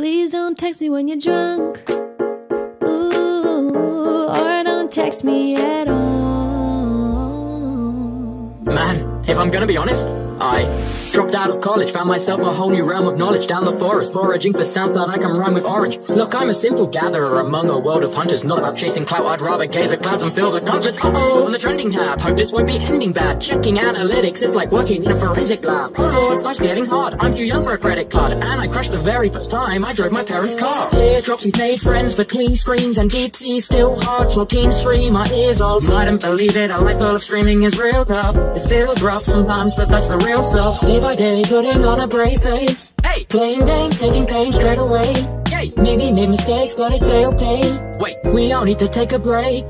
Please don't text me when you're drunk. Ooh, or don't text me at all. Man, if I'm gonna be honest, I dropped out of college, found myself a whole new realm of knowledge down the forest, foraging for sounds that I can rhyme with orange. Look, I'm a simple gatherer among a world of hunters, not about chasing clout. I'd rather gaze at clouds and feel the comfort. Uh-oh, on the trending tab. Hope this won't be ending bad. Checking analytics is like working in a forensic lab. Oh lord, life's getting hard. I'm too young for a credit card, and I crashed the very first time I drove my parents' car. Teardrops, we've made friends between screens and deep sea still hard. Smoking stream, my ears all. Mightn't believe it, a life full of streaming is real tough. It feels rough sometimes, but that's the real stuff. Day by day, putting on a brave face. Hey, playing games, taking pain straight away. Yay, maybe made mistakes, but it's a okay. Wait, we all need to take a break.